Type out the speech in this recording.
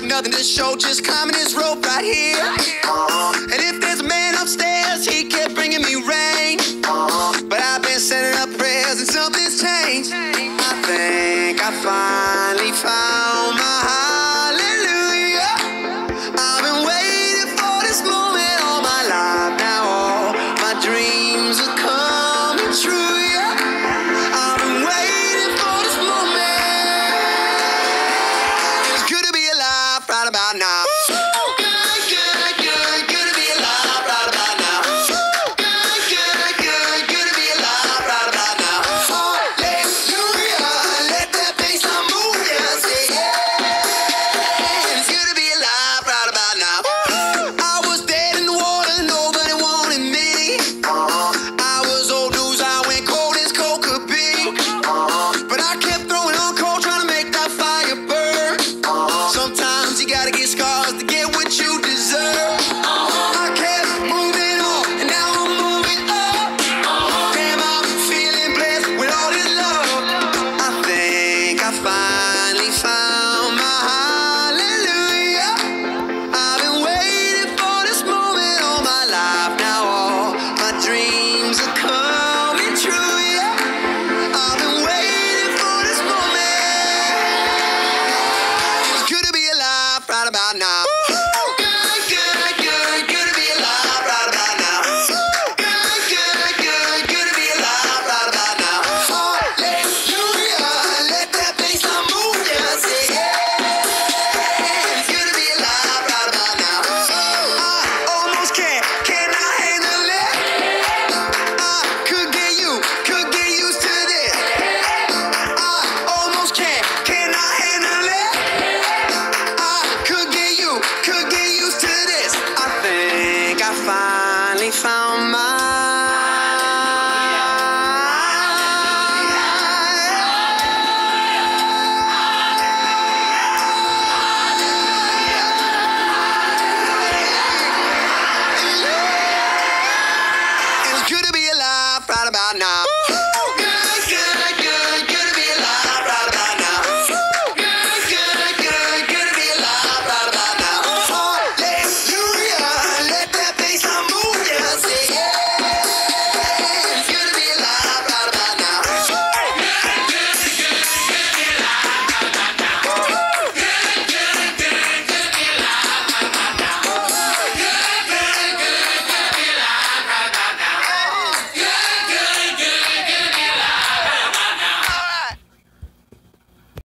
got nothing to show, just climbing this rope right here. And if there's a man upstairs, he kept bringing me rain. But I've been sending up prayers and something's changed. I think I finally found my hallelujah. I've been waiting for this moment all my life. Now all my dreams are coming true. about now. finally found my